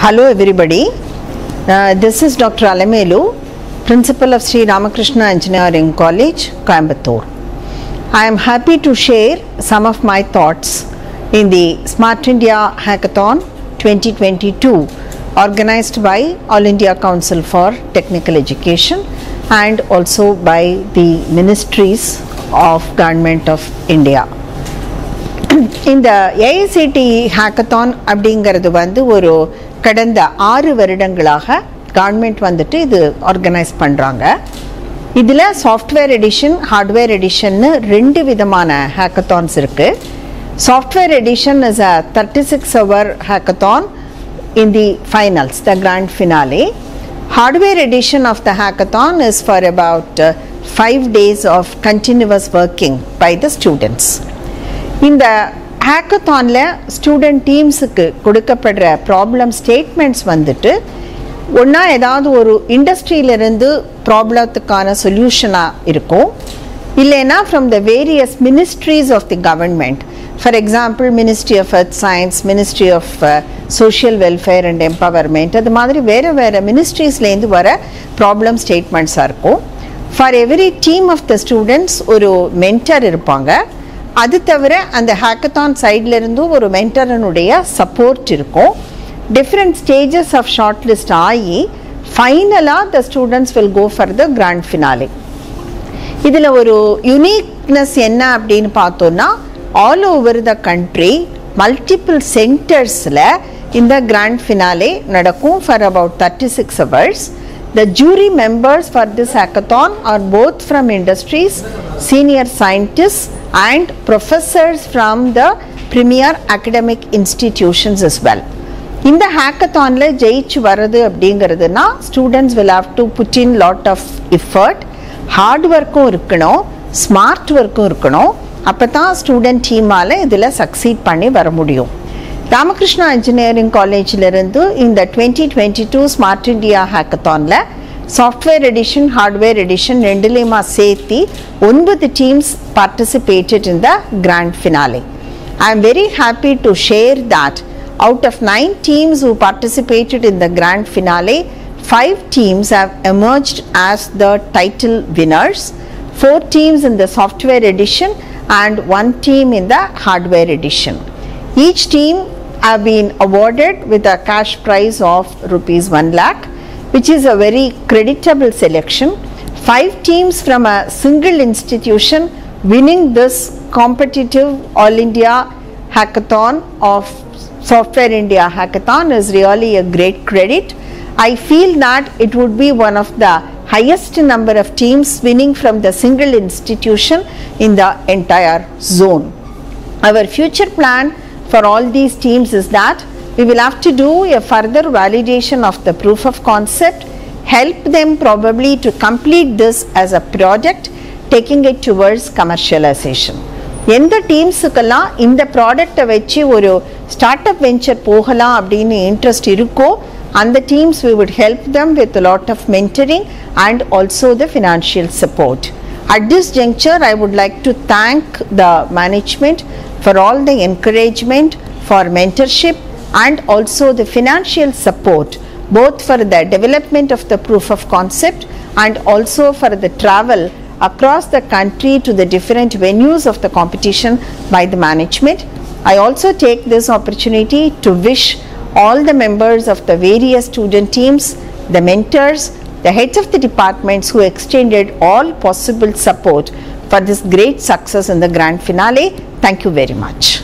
Hello everybody. Uh, this is Dr. Alamelu, Principal of Sri Ramakrishna Engineering College, Coimbatore. I am happy to share some of my thoughts in the Smart India Hackathon 2022 organized by All India Council for Technical Education and also by the ministries of Government of India. இந்த AICTE hackathon அப்படிங்கிறது வந்து ஒரு கடந்த ஆறு வருடங்களாக government வந்துட்டு இது organise பண்ணுறாங்க இதில் சாஃப்ட்வேர் எடிஷன் ஹார்ட்வேர் எடிஷன்னு ரெண்டு விதமான ஹேக்கத்தான்ஸ் இருக்குது software edition is a thirty six hour hackathon in the finals the grand finale hardware edition of the hackathon is for about five days of of working by the students இந்த ஹேக்கத்தானில் student டீம்ஸுக்கு கொடுக்கப்படுற problem statements வந்துட்டு ஒன்றா ஏதாவது ஒரு இண்டஸ்ட்ரியிலிருந்து ப்ராப்ளத்துக்கான சொல்யூஷனாக இருக்கும். இல்லைன்னா from the various ministries of the government for example ministry of earth science ministry of social welfare and empowerment அது மாதிரி வேறு வேறு மினிஸ்ட்ரீஸ்லேருந்து வர ப்ராப்ளம் ஸ்டேட்மெண்ட்ஸாக இருக்கும். For every team of the students ஒரு மென்டர் இருப்பாங்க. அது தவிர அந்த ஹேக்கத்தான் சைட்ல இருந்தும் ஒரு மென்டரனுடைய சப்போர்ட் இருக்கும். Different stages of short list ஆகி ஃபைனலாக the students will go for the grand finale இதில் ஒரு யுனிக்னஸ் என்ன அப்படின்னு பார்த்தோன்னா all over the country multiple சென்டர்ஸில் இந்த கிராண்ட் ஃபினாலே நடக்கும் for about thirty six hours The jury members for this hackathon are both from industries, senior scientists, and professors from the premier academic institutions as well. இந்த ஹேக்கத்தானில் ஜெயிச்சு வர்றது அப்படிங்கிறதுனா students will have to put in lot of effort hard ஒர்க்கும் இருக்கணும். Smart ஒர்க்கும் இருக்கணும். அப்போ தான் student டீமால் இதில் சக்சீட் பண்ணி வர முடியும். ராமகிருஷ்ணா இன்ஜினியரிங் காலேஜிலிருந்து இந்த twenty twenty two smart India ஹேக்கத்தானில் software edition hardware edition ரெண்டுலேயுமா சேர்த்து ஒன்பது teams participated in the grand finale I am very happy to share that out of nine teams who participated in the grand finale, five teams have emerged as the title winners, four teams in the software edition, and one team in the hardware edition. Each team have been awarded with a cash prize of rupees 1 lakh, which is a very creditable selection. Five teams from a single institution winning this competitive All India hackathon of Software India Hackathon is really a great credit. I feel that it would be one of the highest number of teams winning from the single institution in the entire zone. Our future plan for all these teams is that we will have to do a further validation of the proof of concept, help them probably to complete this as a project, taking it towards commercialization. எந்த டீம்ஸுக்கெல்லாம் இந்த ப்ராடக்டை வச்சு ஒரு start up venture போகலாம் அப்படின்னு interest இருக்கோ அந்த teams we would help them with lot of mentoring and also the financial support at this ஜங்க்சர் I would like to thank the management for all the encouragement for mentorship and also the financial support both for the development of the proof of concept and also for the travel across the country to the different venues of the competition by the management. I also take this opportunity to wish all the members of the various student teams, the mentors, the heads of the departments who extended all possible support for this great success in the grand finale. Thank you very much.